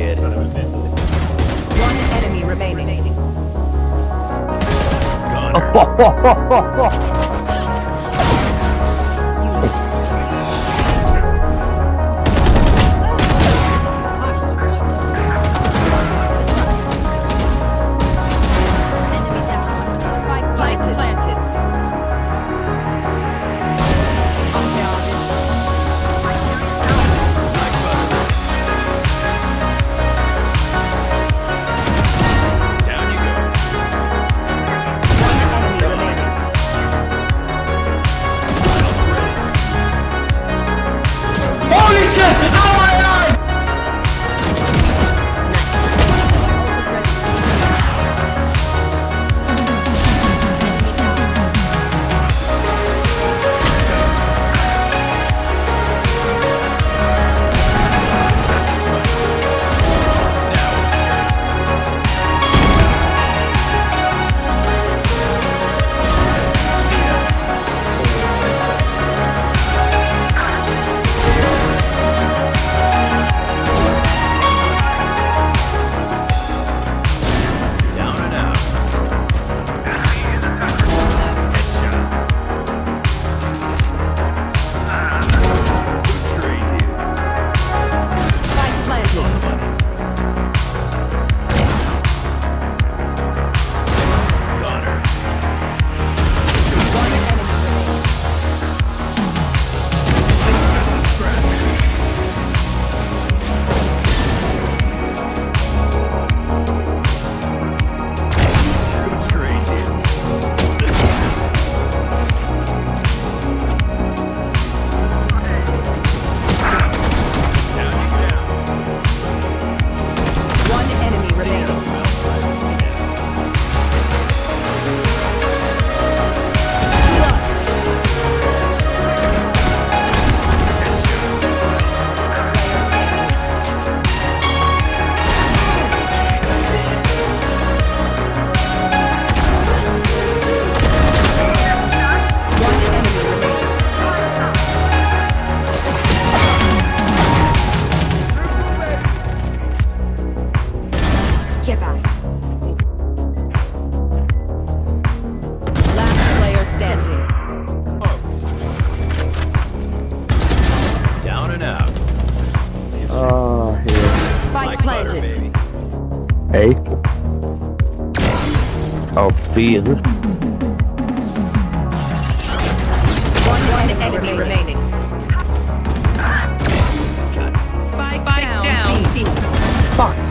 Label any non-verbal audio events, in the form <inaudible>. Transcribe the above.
good. One enemy remaining. <laughs> Gunner. I butter, baby. A. Oh, B is it? One, one enemy remaining. Spike, Spike down. down. Fuck.